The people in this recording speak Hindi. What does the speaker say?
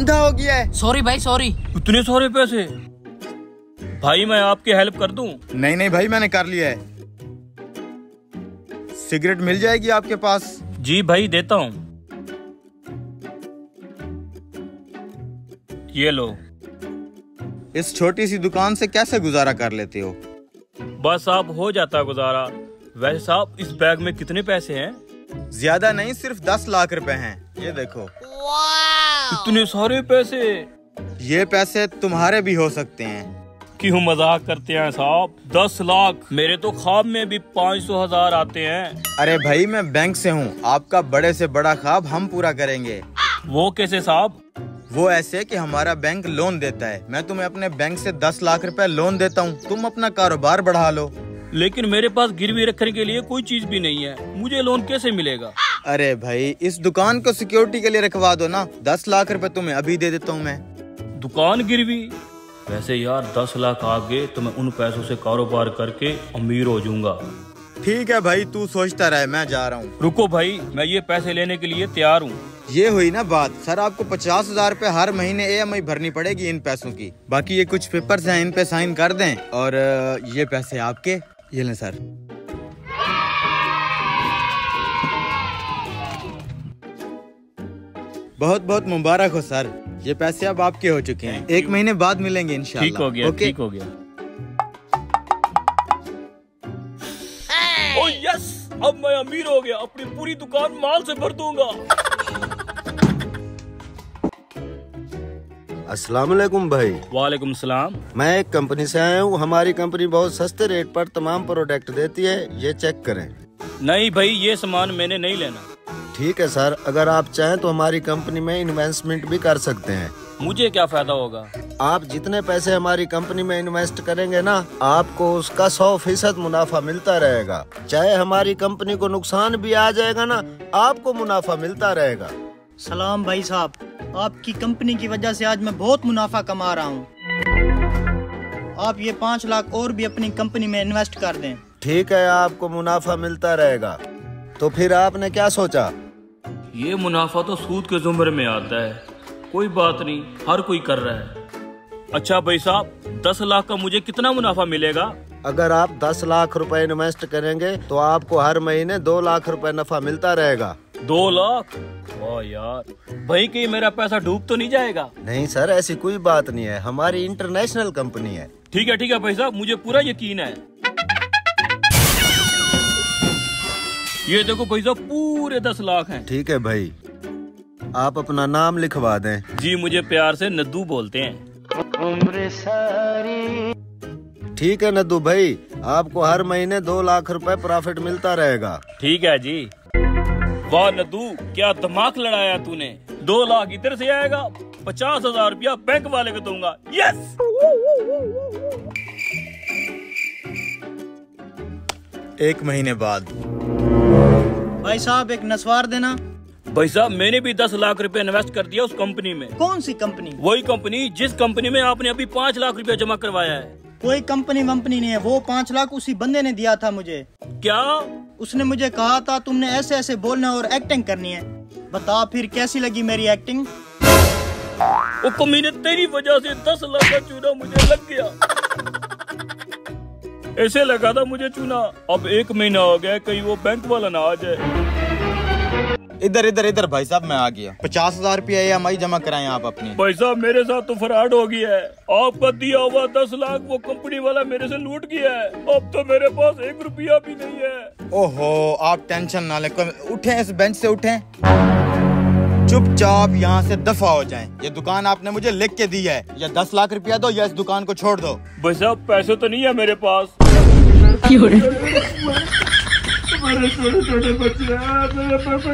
अंधा हो गया है। सॉरी भाई सॉरी इतने सारे पैसे। भाई मैं आपकी हेल्प कर दूँ? नहीं नहीं भाई मैंने कर लिया है। सिगरेट मिल जाएगी आपके पास? जी भाई देता हूँ। ये लो। इस छोटी सी दुकान से कैसे गुजारा कर लेते हो? बस आप हो जाता गुजारा। वैसे साहब इस बैग में कितने पैसे हैं? ज़्यादा नहीं सिर्फ़ दस लाख रुपए हैं। ये देखो। इतने सारे पैसे। ये पैसे तुम्हारे भी हो सकते हैं। क्यों मज़ाक करते हैं साहब? दस लाख। मेरे तो ख्वाब में भी पाँच सौ हज़ार आते हैं। अरे भाई मैं बैंक से हूँ। आपका बड़े से बड़ा ख्वाब हम पूरा करेंगे। वो कैसे साहब? वो ऐसे कि हमारा बैंक लोन देता है। मैं तुम्हें अपने बैंक से दस लाख रुपए लोन देता हूँ। तुम अपना कारोबार बढ़ा लो। लेकिन मेरे पास गिरवी रखने के लिए कोई चीज़ भी नहीं है। मुझे लोन कैसे मिलेगा? अरे भाई इस दुकान को सिक्योरिटी के लिए रखवा दो ना। दस लाख रुपए तुम्हें अभी दे देता हूँ मैं। दुकान गिरवी? वैसे यार दस लाख आगे तो मैं उन पैसों से कारोबार करके अमीर हो जाऊँगा। ठीक है भाई तू सोचता रहे मैं जा रहा हूँ। रुको भाई मैं ये पैसे लेने के लिए तैयार हूँ। ये हुई ना बात। सर आपको पचास हज़ार रूपए हर महीने ई भरनी पड़ेगी इन पैसों की। बाकी ये कुछ पेपर्स हैं इन पे साइन कर दें। और ये पैसे आपके। ये लें सर। बहुत बहुत मुबारक हो सर। ये पैसे अब आपके हो चुके हैं। एक महीने बाद मिलेंगे इंशाल्लाह ठीक हो गया ठीक हो गया। ओ यस अब मैं अमीर हो गया अपनी पूरी दुकान माल से भर दूँगा। अस्सलाम वालेकुम भाई। वालेकुम सलाम। मैं एक कंपनी से आया हूँ हमारी कंपनी बहुत सस्ते रेट पर तमाम प्रोडक्ट देती है ये चेक करें। नहीं भाई ये सामान मैंने नहीं लेना। ठीक है सर। अगर आप चाहें तो हमारी कंपनी में इन्वेस्टमेंट भी कर सकते हैं। मुझे क्या फ़ायदा होगा? आप जितने पैसे हमारी कंपनी में इन्वेस्ट करेंगे ना आपको उसका सौ फ़ीसद मुनाफा मिलता रहेगा। चाहे हमारी कंपनी को नुकसान भी आ जाएगा ना आपको मुनाफा मिलता रहेगा। सलाम भाई साहब आपकी कंपनी की वजह से आज मैं बहुत मुनाफा कमा रहा हूँ। आप ये पाँच लाख और भी अपनी कंपनी में इन्वेस्ट कर दें। ठीक है आपको मुनाफा मिलता रहेगा। तो फिर आपने क्या सोचा? ये मुनाफा तो सूद के जुमरे में आता है। कोई बात नहीं हर कोई कर रहा है। अच्छा भाई साहब दस लाख का मुझे कितना मुनाफा मिलेगा? अगर आप दस लाख रुपए इन्वेस्ट करेंगे तो आपको हर महीने दो लाख रुपए नफा मिलता रहेगा। दो लाख? वाह यार भाई कहीं मेरा पैसा डूब तो नहीं जाएगा? नहीं सर ऐसी कोई बात नहीं है। हमारी इंटरनेशनल कंपनी है। ठीक है ठीक है भाई साहब मुझे पूरा यकीन है। ये देखो भाई साहब पूरे दस लाख हैं। ठीक है भाई। आप अपना नाम लिखवा दें। जी मुझे प्यार से नद्दू बोलते हैं। उम्र सारी ठीक है नद्दू भाई आपको हर महीने दो लाख रुपए प्रॉफिट मिलता रहेगा। ठीक है जी। वाह नद्दू क्या दिमाग लड़ाया तूने? दो लाख इधर से आएगा पचास हज़ार रुपया बैंक वाले को दूँगा। यस एक महीने बाद। भाई साहब एक नस्वार देना। भाई साहब मैंने भी दस लाख रुपए इन्वेस्ट कर दिया उस कंपनी में। कौन सी कंपनी वही कंपनी जिस कंपनी में आपने अभी पाँच लाख रुपया जमा करवाया है। कोई कंपनी वंपनी नहीं है वो पाँच लाख उसी बंदे ने दिया था मुझे। क्या? उसने मुझे कहा था तुमने ऐसे ऐसे बोलना और एक्टिंग करनी है। बता फिर कैसी लगी मेरी एक्टिंग वो कमीने तेरी वजह से दस लाख का चूना मुझे लग गया। ऐसे लगा था मुझे चूना। अब एक महीना हो गया कहीं वो बैंक वाला ना आ जाए। इधर इधर इधर भाई साहब मैं आ गया। पचास हज़ार रुपया ई एम आई जमा कराएँ आप अपनी। भाई साहब मेरे साथ तो फराड हो गया है। आपका दिया हुआ दस लाख वो कंपनी वाला मेरे से लूट गया है। अब तो मेरे पास एक रुपया भी नहीं है। ओहो आप टेंशन ना लें। उठे इस बेंच से उठे। चुपचाप यहाँ से दफ़ा हो जाएँ। ये दुकान आपने मुझे लिख के दी है। या दस लाख रुपया दो या इस दुकान को छोड़ दो। भाई साहब पैसे तो नहीं है मेरे पास। मेरे छोटे छोटे बच्चे हैं मेरे पास